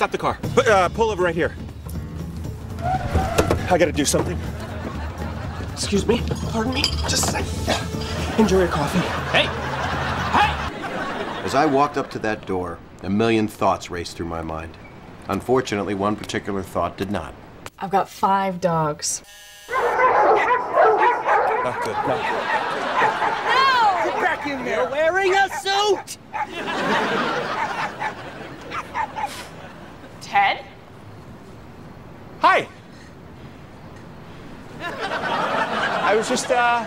stop the car. Pu- Uh, pull over right here. I gotta do something. Excuse me. Pardon me. Just a sec. Enjoy your coffee. Hey! Hey! As I walked up to that door, a million thoughts raced through my mind. Unfortunately, one particular thought did not. I've got five dogs. Not good. Not good. Get back in there! You're wearing a suit! Ted? Hi. I was just uh